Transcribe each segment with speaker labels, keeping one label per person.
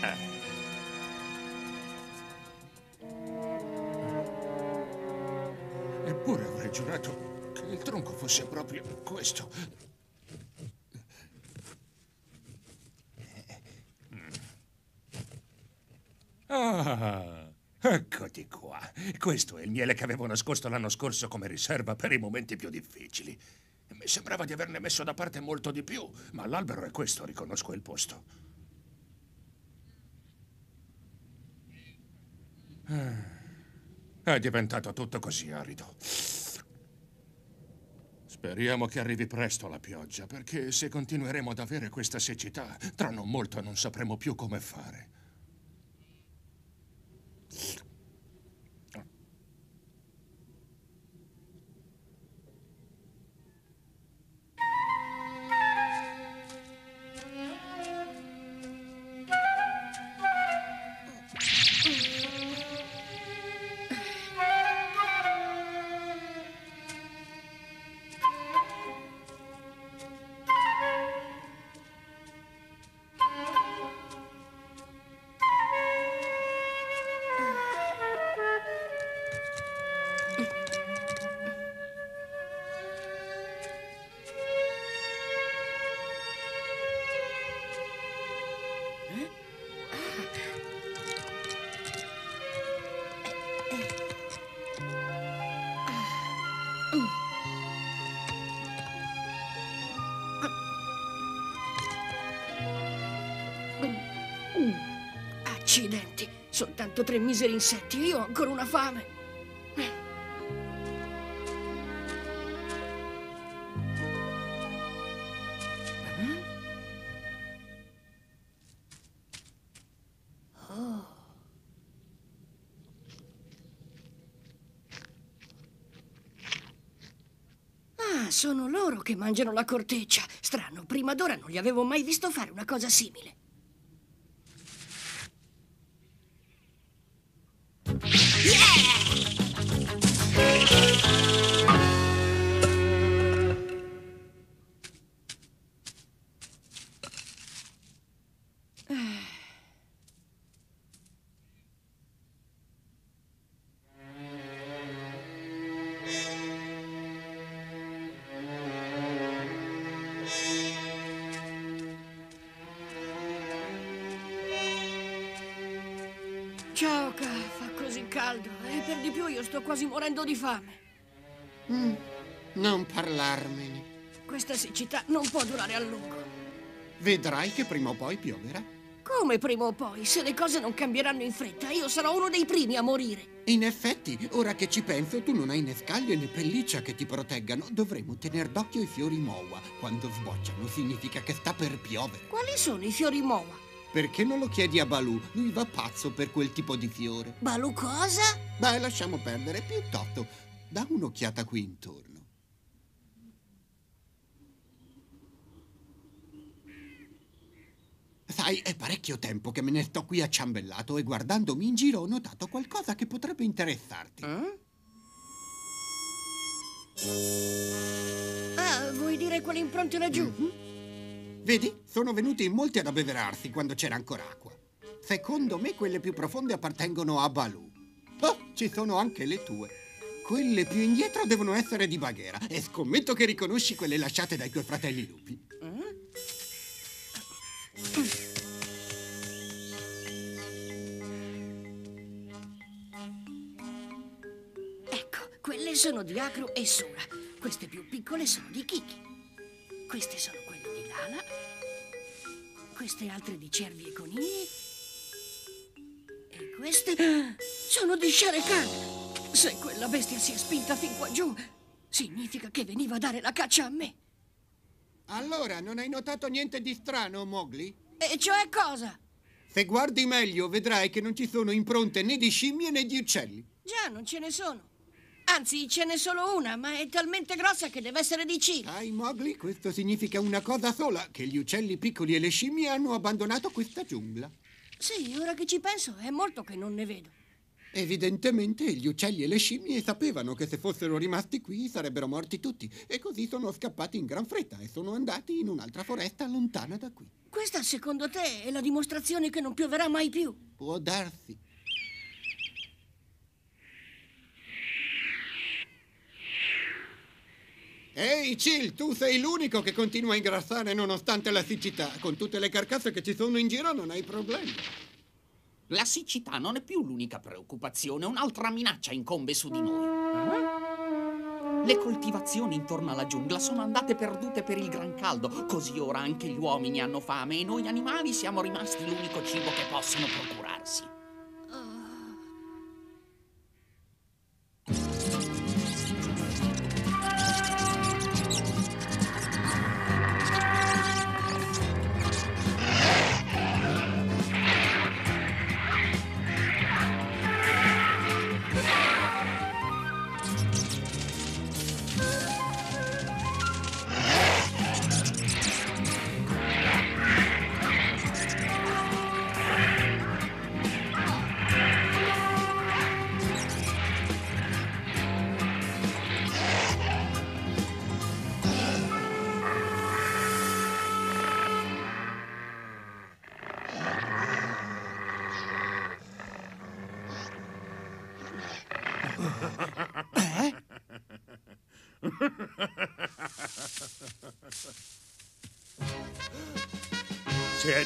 Speaker 1: Eh. Eppure avrei giurato che il tronco fosse proprio questo. Ah, eccoti qua. Questo è il miele che avevo nascosto l'anno scorso come riserva per i momenti più difficili. Mi sembrava di averne messo da parte molto di più, ma l'albero è questo, riconosco il posto. È diventato tutto così arido. Speriamo che arrivi presto la pioggia, perché se continueremo ad avere questa siccità, tra non molto non sapremo più come fare.
Speaker 2: Soltanto tre miseri insetti, io ho ancora una fame. Ah, sono loro che mangiano la corteccia. Strano, prima d'ora non li avevo mai visto fare una cosa simile. Quasi morendo di fame.
Speaker 3: Non parlarmene.
Speaker 2: Questa siccità non può durare a lungo.
Speaker 3: Vedrai che prima o poi pioverà.
Speaker 2: Come prima o poi, se le cose non cambieranno in fretta, io sarò uno dei primi a morire.
Speaker 3: In effetti, ora che ci penso, tu non hai né scaglie né pelliccia che ti proteggano. Dovremmo tener d'occhio i fiori moa. Quando sbocciano significa che sta per piovere.
Speaker 2: Quali sono i fiori moa?
Speaker 3: Perché non lo chiedi a Balù? Lui va pazzo per quel tipo di fiore.
Speaker 2: Balu cosa?
Speaker 3: Beh, lasciamo perdere. Piuttosto, da un'occhiata qui intorno. Sai, è parecchio tempo che me ne sto qui acciambellato e guardandomi in giro ho notato qualcosa che potrebbe interessarti.
Speaker 2: Ah, vuoi dire quelle impronte laggiù?
Speaker 3: Vedi? Sono venuti in molti ad abbeverarsi quando c'era ancora acqua. Secondo me quelle più profonde appartengono a Balù. Oh, ci sono anche le tue. Quelle più indietro devono essere di Baghera e scommetto che riconosci quelle lasciate dai tuoi fratelli lupi.
Speaker 2: Ecco, quelle sono di Acro e Sora. Queste più piccole sono di Kiki. Queste sono Lala. Queste altre di cervi e conigli. E queste sono di Shere Khan. Se quella bestia si è spinta fin qua giù, significa che veniva a dare la caccia a me.
Speaker 3: Allora, non hai notato niente di strano, Mowgli?
Speaker 2: E cioè cosa?
Speaker 3: Se guardi meglio, vedrai che non ci sono impronte né di scimmie né di uccelli.
Speaker 2: Già, non ce ne sono. Anzi, ce n'è solo una, ma è talmente grossa che deve essere di Cina.
Speaker 3: Sai, Mowgli, questo significa una cosa sola, che gli uccelli piccoli e le scimmie hanno abbandonato questa giungla.
Speaker 2: Sì, ora che ci penso, è molto che non ne vedo.
Speaker 3: Evidentemente gli uccelli e le scimmie sapevano che se fossero rimasti qui sarebbero morti tutti e così sono scappati in gran fretta e sono andati in un'altra foresta lontana da qui.
Speaker 2: Questa, secondo te, è la dimostrazione che non pioverà mai più?
Speaker 3: Può darsi. Ehi, Chill, tu sei l'unico che continua a ingrassare nonostante la siccità. Con tutte le carcasse che ci sono in giro non hai problemi.
Speaker 4: La siccità non è più l'unica preoccupazione, un'altra minaccia incombe su di noi. Le coltivazioni intorno alla giungla sono andate perdute per il gran caldo, così ora anche gli uomini hanno fame e noi animali siamo rimasti l'unico cibo che possono procurarsi.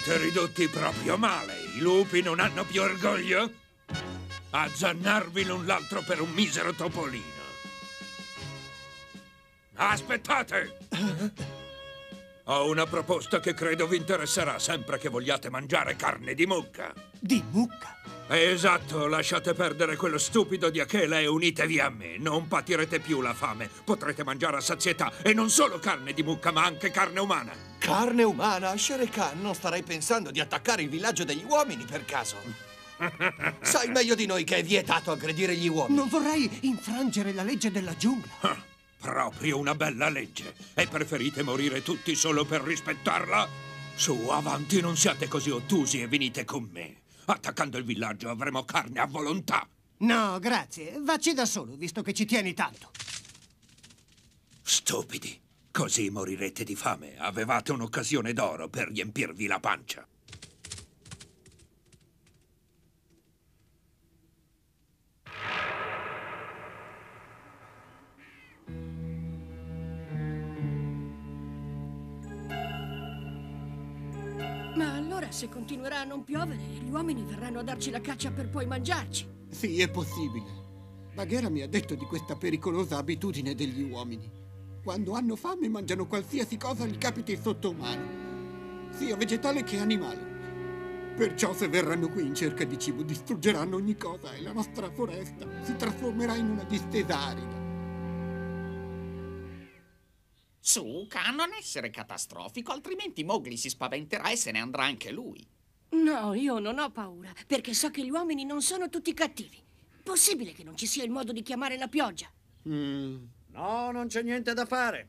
Speaker 5: Siete ridotti proprio male. I lupi non hanno più orgoglio? Azzannarvi l'un l'altro per un misero topolino. Aspettate! Ho una proposta che credo vi interesserà sempre che vogliate mangiare carne di mucca.
Speaker 6: Di mucca?
Speaker 5: Esatto, lasciate perdere quello stupido di Achela e unitevi a me. Non patirete più la fame. Potrete mangiare a sazietà e non solo carne di mucca, ma anche carne umana.
Speaker 6: Carne umana? Shere Khan, non starei pensando di attaccare il villaggio degli uomini per caso? Sai meglio di noi che è vietato aggredire gli uomini.
Speaker 7: Non vorrei infrangere la legge della giungla.
Speaker 5: Ah, proprio una bella legge. E preferite morire tutti solo per rispettarla? Su, avanti, non siate così ottusi e venite con me. Attaccando il villaggio avremo carne a volontà.
Speaker 7: No, grazie. Vacci da solo, visto che ci tieni tanto.
Speaker 5: Stupidi. Così morirete di fame. Avevate un'occasione d'oro per riempirvi la pancia.
Speaker 2: Continuerà a non piovere, gli uomini verranno a darci la caccia per poi mangiarci.
Speaker 3: Sì, è possibile. Baghera mi ha detto di questa pericolosa abitudine degli uomini. Quando hanno fame mangiano qualsiasi cosa gli capiti sotto mano, sia vegetale che animale. Perciò se verranno qui in cerca di cibo distruggeranno ogni cosa e la nostra foresta si trasformerà in una distesa arida.
Speaker 4: Su, non essere catastrofico, altrimenti Mowgli si spaventerà e se ne andrà anche lui.
Speaker 2: No, io non ho paura, perché so che gli uomini non sono tutti cattivi. Possibile che non ci sia il modo di chiamare la pioggia?
Speaker 3: Mm.
Speaker 8: No, non c'è niente da fare.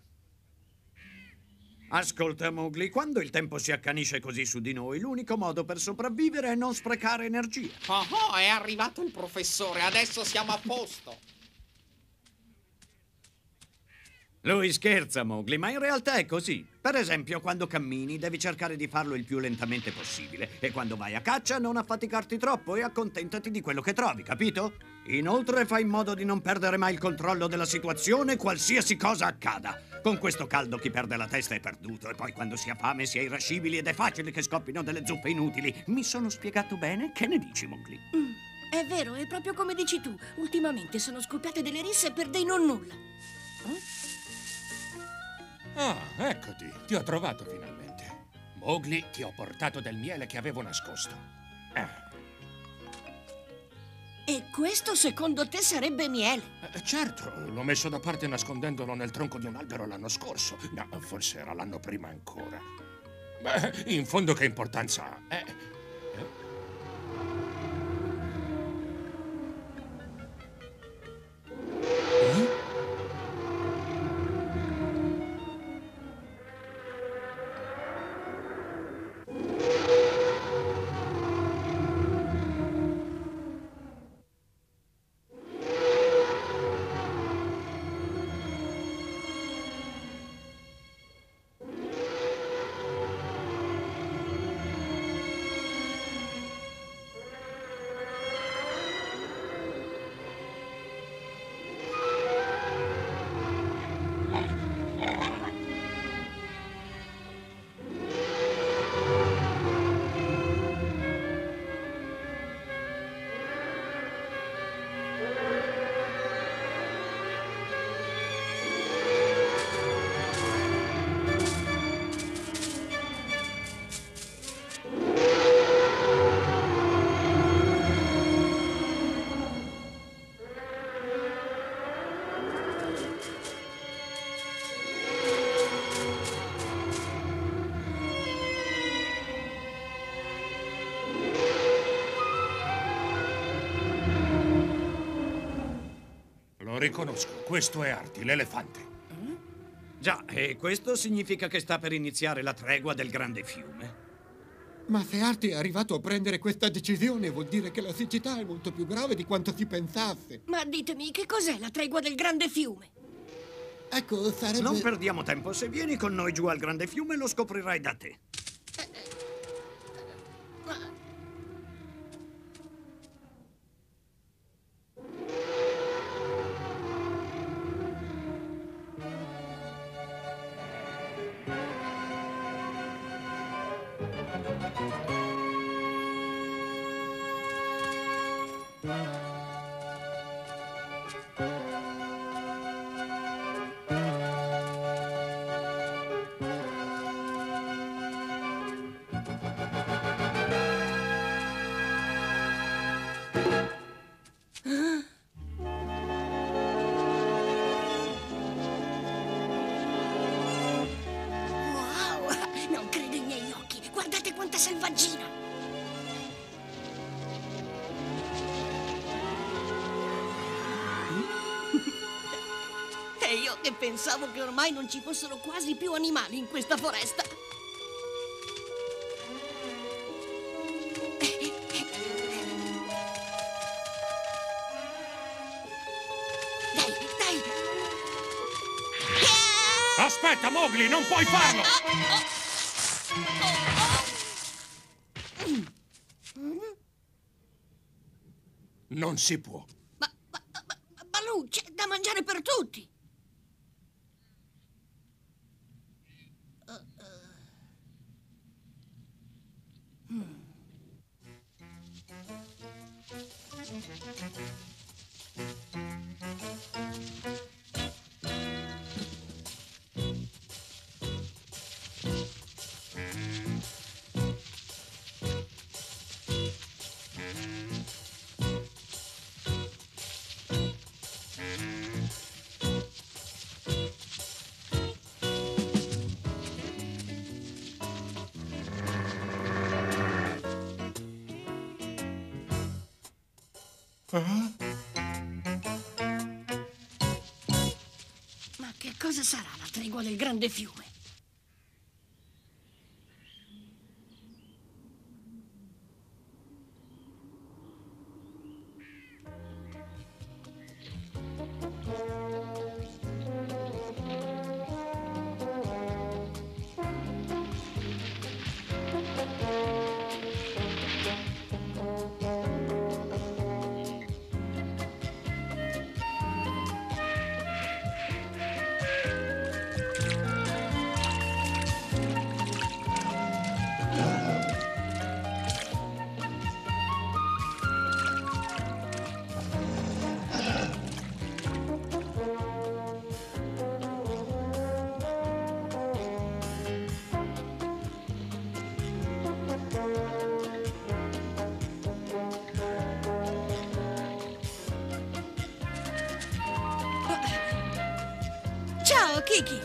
Speaker 8: Ascolta, Mowgli, quando il tempo si accanisce così su di noi, l'unico modo per sopravvivere è non sprecare energia.
Speaker 4: Oh, oh, è arrivato il professore, adesso siamo a posto.
Speaker 8: Lui scherza, Mowgli, ma in realtà è così. Per esempio, quando cammini devi cercare di farlo il più lentamente possibile e quando vai a caccia non affaticarti troppo e accontentati di quello che trovi, capito? Inoltre fai in modo di non perdere mai il controllo della situazione qualsiasi cosa accada. Con questo caldo chi perde la testa è perduto e poi quando si ha fame si è irascibili ed è facile che scoppino delle zuppe inutili. Mi sono spiegato bene? Che ne dici, Mowgli?
Speaker 2: Mm, è vero, è proprio come dici tu. Ultimamente sono scoppiate delle risse per dei non nulla. Eh?
Speaker 5: Ah, eccoti, ti ho trovato finalmente. Mowgli, ti ho portato del miele che avevo nascosto. Eh.
Speaker 2: E questo secondo te sarebbe miele?
Speaker 5: Eh, certo, l'ho messo da parte nascondendolo nel tronco di un albero l'anno scorso. No, forse era l'anno prima ancora. Beh, in fondo che importanza ha? Eh, riconosco, questo è Arti, l'elefante.
Speaker 8: Già, e questo significa che sta per iniziare la tregua del grande fiume.
Speaker 3: Ma se Arti è arrivato a prendere questa decisione, vuol dire che la siccità è molto più grave di quanto si pensasse.
Speaker 2: Ma ditemi, che cos'è la tregua del grande fiume?
Speaker 3: Ecco, sarebbe...
Speaker 8: Non perdiamo tempo, se vieni con noi giù al grande fiume lo scoprirai da te.
Speaker 2: Pensavo che ormai non ci fossero quasi più animali in questa foresta. Dai, dai!
Speaker 5: Aspetta, Mowgli, non puoi farlo! Non si può.
Speaker 2: Ma, ma, ma, ma c'è da mangiare per tutti! Ma che cosa sarà la tregua del grande fiume? Ciao, Kiki!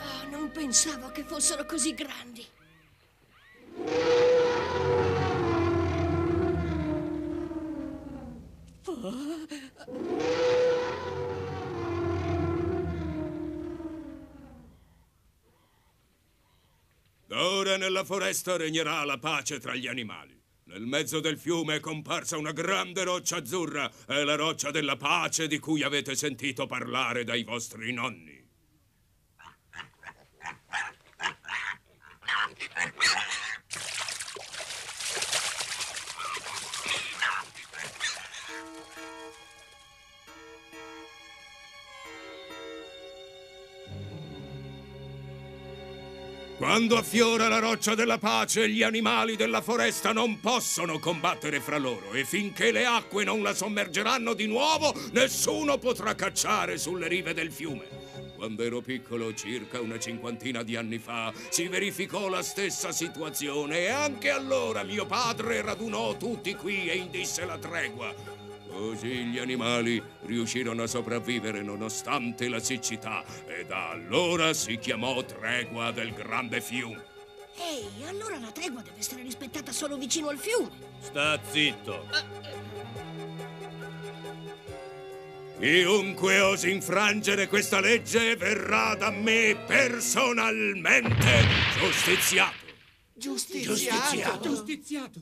Speaker 2: Ah, non pensavo che fossero così grandi.
Speaker 9: Da ora nella foresta regnerà la pace tra gli animali. Nel mezzo del fiume è comparsa una grande roccia azzurra, è la roccia della pace di cui avete sentito parlare dai vostri nonni. Quando affiora la roccia della pace, gli animali della foresta non possono combattere fra loro e finché le acque non la sommergeranno di nuovo, nessuno potrà cacciare sulle rive del fiume. Quando ero piccolo, circa una cinquantina di anni fa, si verificò la stessa situazione e anche allora mio padre radunò tutti qui e indisse la tregua. Così gli animali riuscirono a sopravvivere nonostante la siccità e da allora si chiamò tregua del grande fiume.
Speaker 2: Ehi, allora la tregua deve essere rispettata solo vicino al fiume.
Speaker 10: Sta zitto.
Speaker 9: Chiunque osi infrangere questa legge verrà da me personalmente giustiziato.
Speaker 6: Giustiziato.
Speaker 9: Giustiziato.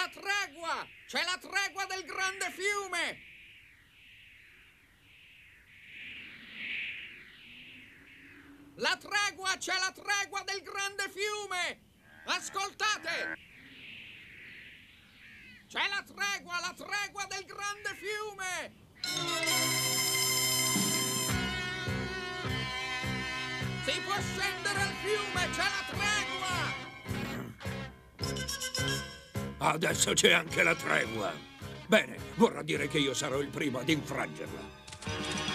Speaker 4: La tregua! C'è la tregua del grande fiume! La tregua! C'è la tregua del grande fiume! Ascoltate! C'è la tregua! La tregua del grande fiume! Si può scendere al fiume! C'è la tregua!
Speaker 5: Adesso c'è anche la tregua. Bene, vorrà dire che io sarò il primo ad infrangerla.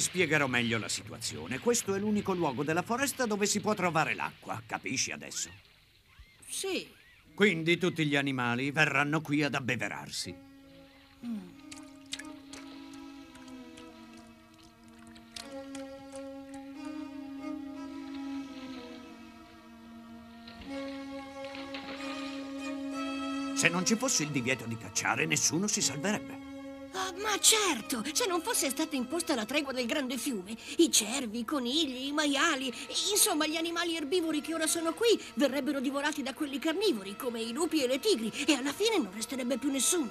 Speaker 8: Ti spiegherò meglio la situazione. Questo è l'unico luogo della foresta dove si può trovare l'acqua, capisci adesso?
Speaker 2: Sì.
Speaker 8: Quindi tutti gli animali verranno qui ad abbeverarsi. Se non ci fosse il divieto di cacciare, nessuno si salverebbe.
Speaker 2: Ah, ma certo, se non fosse stata imposta la tregua del grande fiume, i cervi, i conigli, i maiali, insomma gli animali erbivori che ora sono qui, verrebbero divorati da quelli carnivori, come i lupi e le tigri, e alla fine non resterebbe più nessuno.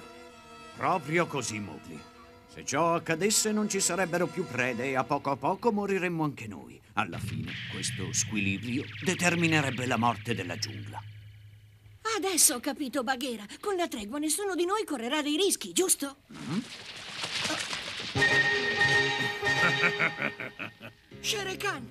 Speaker 8: Proprio così, Mowgli. Se ciò accadesse non ci sarebbero più prede e a poco a poco moriremmo anche noi. Alla fine questo squilibrio determinerebbe la morte della giungla.
Speaker 2: Adesso ho capito, Baghera. Con la tregua nessuno di noi correrà dei rischi, giusto? Shere Khan,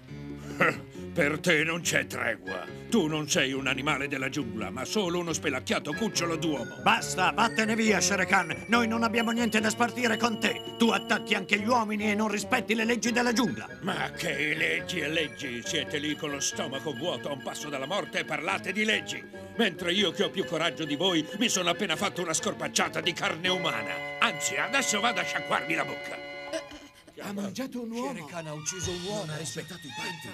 Speaker 5: Per te non c'è tregua. Tu non sei un animale della giungla, ma solo uno spelacchiato cucciolo d'uomo.
Speaker 8: Basta, vattene via, Shere Khan. Noi non abbiamo niente da spartire con te. Tu attacchi anche gli uomini e non rispetti le leggi della giungla.
Speaker 5: Ma che leggi e leggi? Siete lì con lo stomaco vuoto a un passo dalla morte e parlate di leggi. Mentre io che ho più coraggio di voi mi sono appena fatto una scorpacciata di carne umana. Anzi, adesso vado a sciacquarmi la bocca.
Speaker 6: Ha mangiato un uomo.
Speaker 10: Khan ha ucciso un uomo.
Speaker 6: ha rispettato i patti.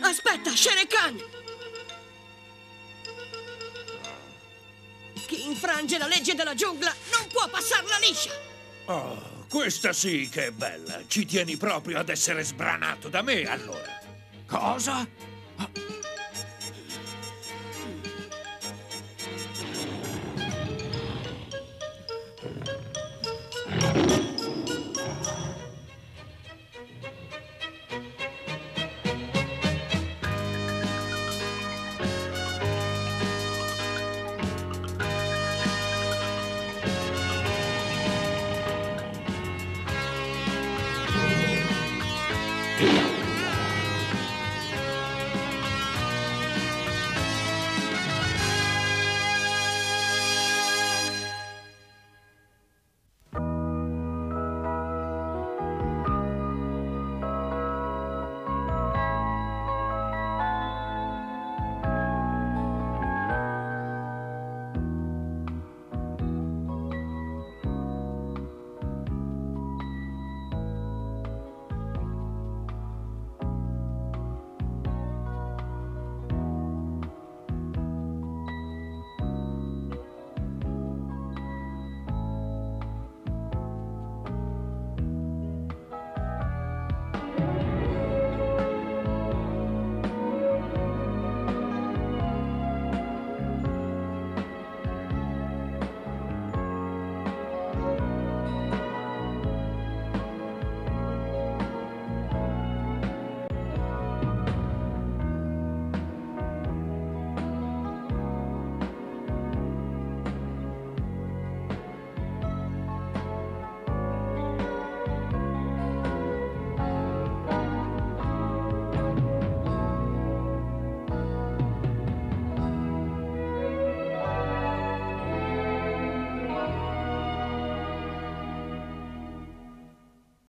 Speaker 2: aspetta, Shere Khan! Chi infrange la legge della giungla non può passarla liscia!
Speaker 5: Oh, questa sì che è bella. Ci tieni proprio ad essere sbranato da me, allora.
Speaker 8: Cosa?